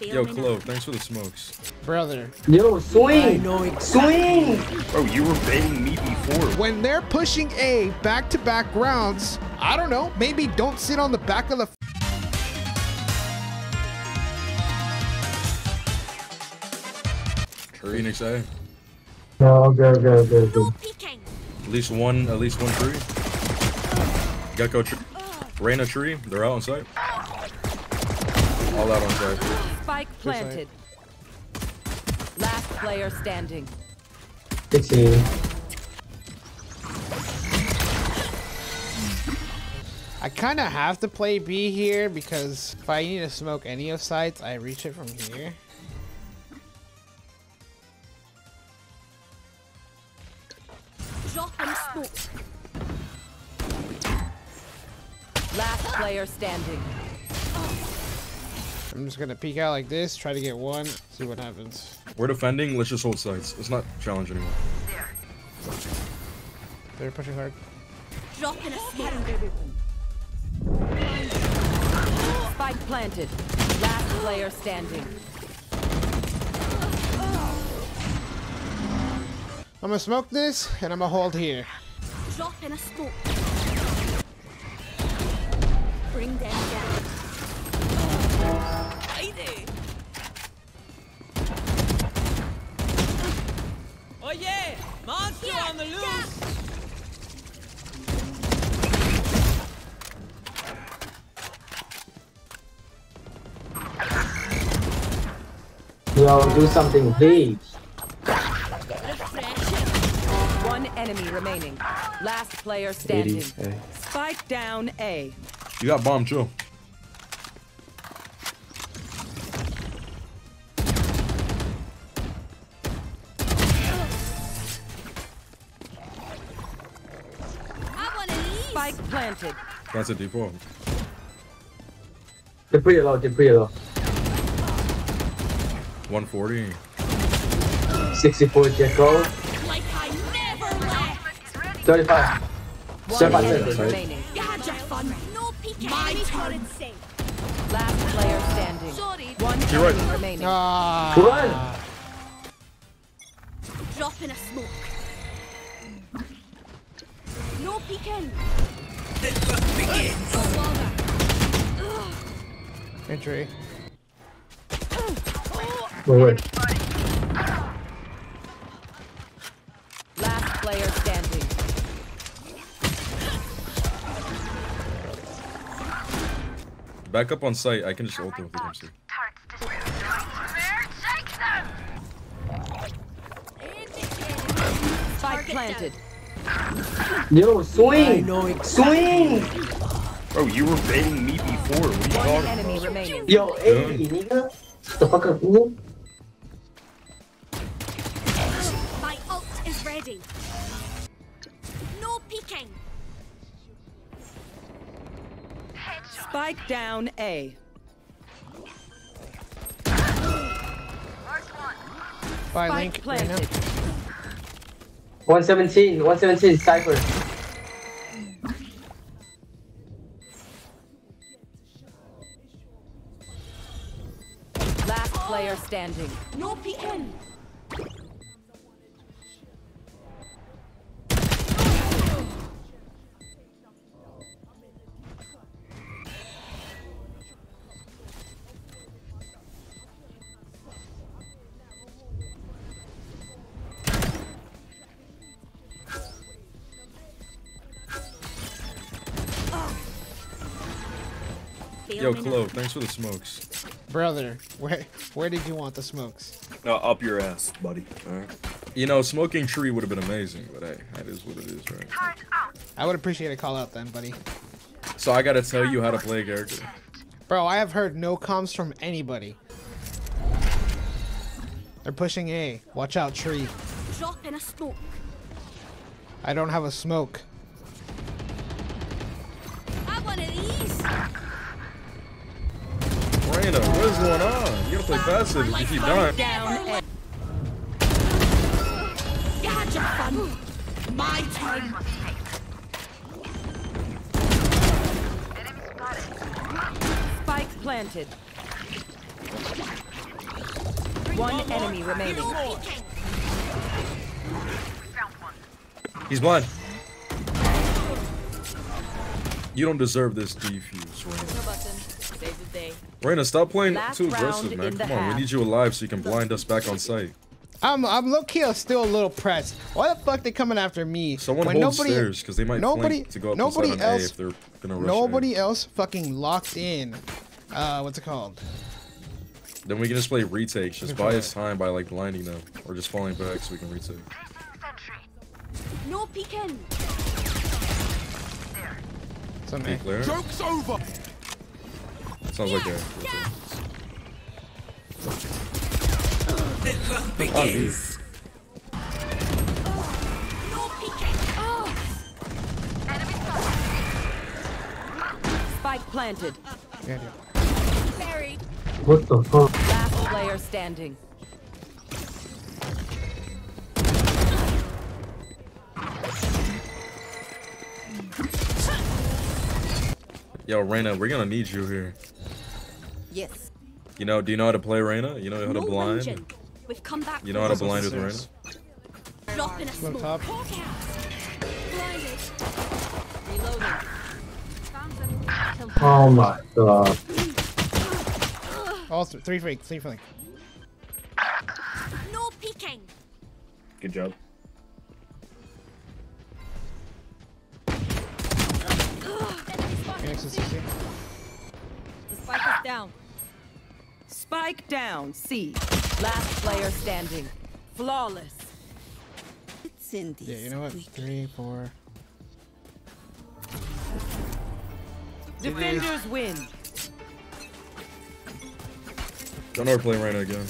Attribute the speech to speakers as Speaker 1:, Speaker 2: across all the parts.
Speaker 1: Yo, Clo, thanks for the smokes.
Speaker 2: Brother,
Speaker 3: Yo, swing! Swing!
Speaker 4: Bro, you were baiting me before.
Speaker 2: when they're pushing A back to back rounds, I don't know, maybe don't sit on the back of the.
Speaker 1: Phoenix A.
Speaker 3: No, go, go, go, go.
Speaker 1: At least one, at least one tree. Gekko tree. Reyna tree. They're out on site. All out on site.
Speaker 5: Spike planted. Last player standing.
Speaker 3: 16.
Speaker 2: I kind of have to play B here because if I need to smoke any of sites, I reach it from here.
Speaker 6: Drop in smoke.
Speaker 5: Last player standing.
Speaker 2: I'm just gonna peek out like this, try to get one, see what happens.
Speaker 1: We're defending. Let's just hold sites. Let's not challenge anymore.
Speaker 2: They're pushing hard.
Speaker 6: Drop in a smoke.
Speaker 5: Spike planted. Last player standing.
Speaker 2: I'm gonna smoke this and I'm gonna hold here.
Speaker 6: Drop in a smoke. Bring them down.
Speaker 7: Oh yeah! Monster
Speaker 6: Yeah,
Speaker 7: on the loose!
Speaker 6: yeah.
Speaker 3: Yo, do something big.
Speaker 5: One enemy remaining. Last player standing. Spike down A.
Speaker 1: You got bomb, chill.
Speaker 5: Planted.
Speaker 1: That's a default.
Speaker 3: They're pretty low, they're pretty low.
Speaker 1: 140.
Speaker 3: 64 Jacko.
Speaker 6: Like I never left.
Speaker 3: 35.
Speaker 5: One
Speaker 3: Step by
Speaker 5: enemy
Speaker 3: step.
Speaker 5: remaining.
Speaker 6: You had your fun. No peeking. My turn.
Speaker 5: Last player standing.
Speaker 6: Sorry.
Speaker 5: One
Speaker 1: You're right.
Speaker 5: enemy remaining.
Speaker 2: Ah,
Speaker 3: Run!
Speaker 6: Drop in a smoke. No peeking.
Speaker 2: Entry.
Speaker 3: Wait, wait.
Speaker 5: Last player standing.
Speaker 1: Back up on site. I can just ult them if we come see.
Speaker 5: Spike planted.
Speaker 3: Yo, swing! Swing!
Speaker 4: Bro, you were baiting me before. What are you
Speaker 5: One
Speaker 4: talking
Speaker 5: enemy
Speaker 4: about?
Speaker 5: remaining.
Speaker 3: Yo, hey, nigga. The fuck up, nigga?
Speaker 6: My ult is ready. No peeking.
Speaker 5: Spike down A.
Speaker 2: By
Speaker 5: Spike
Speaker 2: link right now.
Speaker 5: planted.
Speaker 3: 117, 117, Cypher.
Speaker 5: Last player standing.
Speaker 6: No peeking.
Speaker 1: Yo, Clo, thanks for the smokes.
Speaker 2: Brother, where where did you want the smokes?
Speaker 4: No, up your ass, buddy. Alright.
Speaker 1: You know, smoking tree would have been amazing, but hey, that is what it is, right?
Speaker 2: I would appreciate a call out then, buddy.
Speaker 1: So I gotta tell you how to play a character.
Speaker 2: Bro, I have heard no comms from anybody. They're pushing A. Watch out, tree.
Speaker 6: Drop in a smoke.
Speaker 2: I don't have a smoke.
Speaker 1: Reyna, what is going on? You gotta play passive if you keep dying.
Speaker 5: Down A.
Speaker 6: You had your fun. My turn.
Speaker 5: Spike planted. One enemy remaining.
Speaker 1: He's blind. You don't deserve this defuse, Reyna.
Speaker 7: button. Save the day.
Speaker 1: Reyna, stop playing
Speaker 5: Last
Speaker 1: too aggressive, man. Come on,
Speaker 5: half.
Speaker 1: we need you alive so you can blind us back on sight.
Speaker 2: I'm I'm low key still a little pressed. Why the fuck they coming after me?
Speaker 1: Someone
Speaker 2: when
Speaker 1: hold stairs because they might
Speaker 2: nobody
Speaker 1: to go up
Speaker 2: nobody
Speaker 1: inside on
Speaker 2: else
Speaker 1: A if they're gonna rush
Speaker 2: nobody
Speaker 1: A.
Speaker 2: else fucking locked in. Uh, what's it called?
Speaker 1: Then we can just play retakes. Just buy us time by like blinding them or just falling back so we can retake.
Speaker 6: No peeking.
Speaker 2: Something.
Speaker 1: Be.
Speaker 8: Joke's over.
Speaker 1: Sounds like a.
Speaker 6: No peeking. Oh,
Speaker 5: Spike planted.
Speaker 2: Yeah, yeah.
Speaker 6: buried.
Speaker 3: What the fuck?
Speaker 5: Last player standing.
Speaker 1: Yo, Reyna, we're gonna need you here.
Speaker 6: Yes.
Speaker 1: You know, do you know how to play Reyna? You know how to blind?
Speaker 6: whinging. We've come back.
Speaker 1: You know how to blind with
Speaker 2: Upstairs.
Speaker 1: Reyna?
Speaker 6: Drop in a smoke.
Speaker 2: top.
Speaker 6: Hawk out. Blinded.
Speaker 7: Reloading.
Speaker 6: Found them.
Speaker 3: Oh my god.
Speaker 2: All th three flank, three flank.
Speaker 6: No peeking.
Speaker 4: Good job.
Speaker 2: Phoenix is CC.
Speaker 7: The spike is down.
Speaker 5: Spike down. C. Last player standing. Flawless.
Speaker 6: It's in
Speaker 2: Yeah, you know what? Three, four.
Speaker 5: Defenders win.
Speaker 1: Don't ever play Reyna again.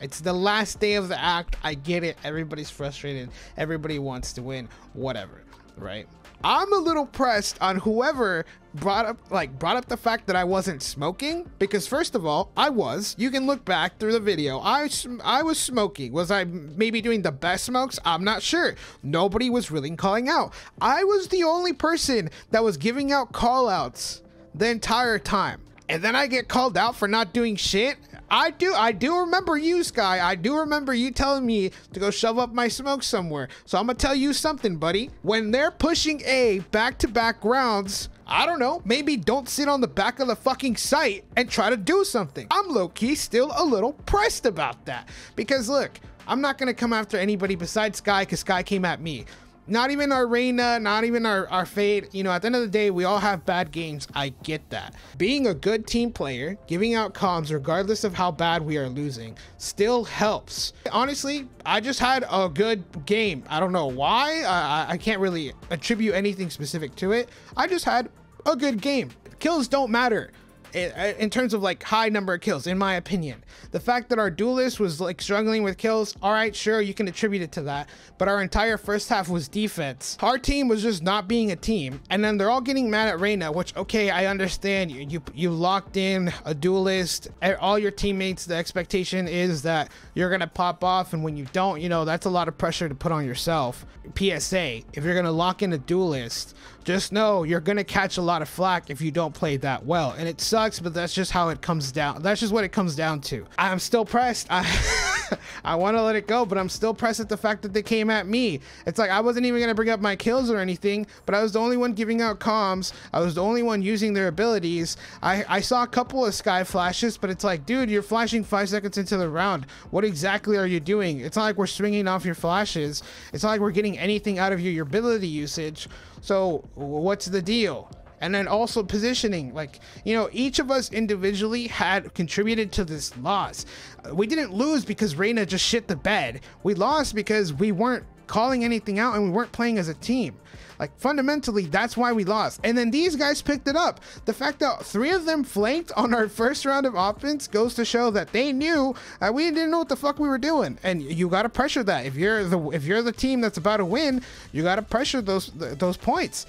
Speaker 2: It's the last day of the act. I get it. Everybody's frustrated. Everybody wants to win. Whatever, right? I'm a little pressed on whoever brought up like brought up the fact that I wasn't smoking because first of all, I was. You can look back through the video. I I was smoking. Was I maybe doing the best smokes? I'm not sure. Nobody was really calling out. I was the only person that was giving out call outs the entire time. And then I get called out for not doing shit. I do I do remember you, Skye. I do remember you telling me to go shove up my smoke somewhere. So I'm gonna tell you something, buddy. When they're pushing A back to back rounds, I don't know, maybe don't sit on the back of the fucking site and try to do something. I'm low key still a little pressed about that. Because look, I'm not gonna come after anybody besides Skye because Skye came at me. Not even our Reyna, not even our, our Fade. You know, at the end of the day, we all have bad games. I get that. Being a good team player, giving out comms regardless of how bad we are losing, still helps. Honestly, I just had a good game. I don't know why. I, I- I can't really attribute anything specific to it. I just had a good game. Kills don't matter in uh, in terms of like high number of kills, in my opinion. The fact that our duelist was like struggling with kills, all right, sure, you can attribute it to that. But our entire first half was defense. Our team was just not being a team, and then they're all getting mad at Reyna, which okay, I understand. You you, you locked in a duelist. All your teammates, the expectation is that you're gonna pop off, and when you don't, you know that's a lot of pressure to put on yourself. PSA: If you're gonna lock in a duelist, just know you're gonna catch a lot of flack if you don't play that well. And it sucks but that's just how it comes down that's just what it comes down to. I'm still pressed. I i want to let it go but i'm still pressed at the fact that they came at me. It's like i wasn't even gonna bring up my kills or anything but i was the only one giving out comms. I was the only one using their abilities. I i saw a couple of Skye flashes but it's like dude you're flashing five seconds into the round. What exactly are you doing? It's not like we're swinging off your flashes. It's not like we're getting anything out of your, your ability usage. So what's the deal? And then also positioning, like, you know, each of us individually had contributed to this loss. We didn't lose because Reyna just shit the bed. We lost because we weren't calling anything out and we weren't playing as a team. Like fundamentally, that's why we lost. And then these guys picked it up. The fact that three of them flanked on our first round of offense goes to show that they knew we didn't know what the fuck we were doing. And you got to pressure that. If you're the if you're the team that's about to win, you got to pressure those those points.